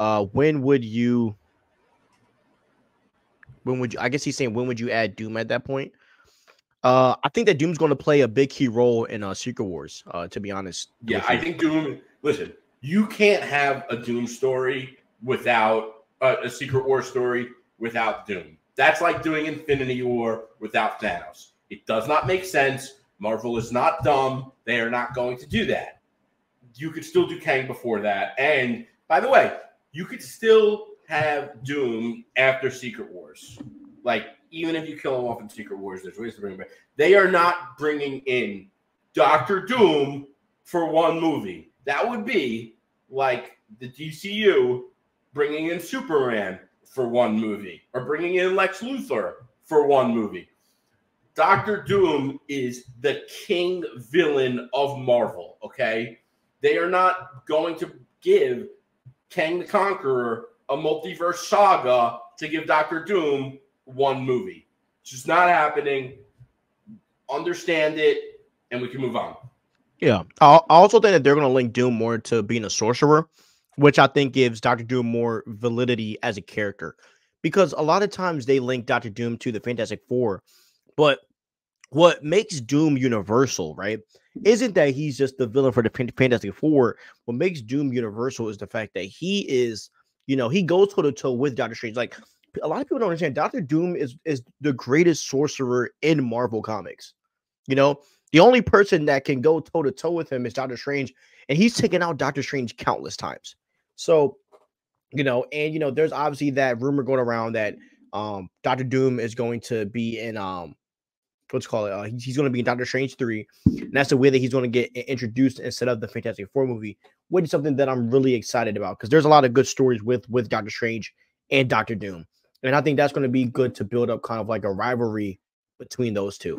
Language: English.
Uh, when would you? When would you? I guess he's saying when would you add Doom at that point? Uh, I think that Doom's going to play a big key role in uh Secret Wars. Uh, to be honest. Yeah, I think Doom. Listen, you can't have a Doom story without uh, a Secret War story without Doom. That's like doing Infinity War without Thanos. It does not make sense. Marvel is not dumb. They are not going to do that. You could still do Kang before that. And by the way, you could still have Doom after Secret Wars. Like, even if you kill him off in Secret Wars, there's ways to bring him back. They are not bringing in Doctor Doom for one movie. That would be like the DCU bringing in Superman for one movie or bringing in Lex Luthor for one movie. Doctor Doom is the king villain of Marvel, okay? They are not going to give Kang the Conqueror a multiverse saga to give Doctor Doom one movie. It's just not happening. Understand it, and we can move on. Yeah. I also think that they're going to link Doom more to being a sorcerer which I think gives Doctor Doom more validity as a character. Because a lot of times they link Doctor Doom to the Fantastic Four, but what makes Doom universal, right, isn't that he's just the villain for the Fantastic Four. What makes Doom universal is the fact that he is, you know, he goes toe to toe with Doctor Strange. Like a lot of people don't understand, Doctor Doom is is the greatest sorcerer in Marvel comics. You know, the only person that can go toe to toe with him is Doctor Strange, and he's taken out Doctor Strange countless times. So, you know, and you know, there's obviously that rumor going around that um Doctor Doom is going to be in um what's called it? Uh, he's going to be in Doctor Strange 3. And that's the way that he's going to get introduced instead of the Fantastic Four movie, which is something that I'm really excited about because there's a lot of good stories with with Doctor Strange and Doctor Doom. And I think that's going to be good to build up kind of like a rivalry between those two.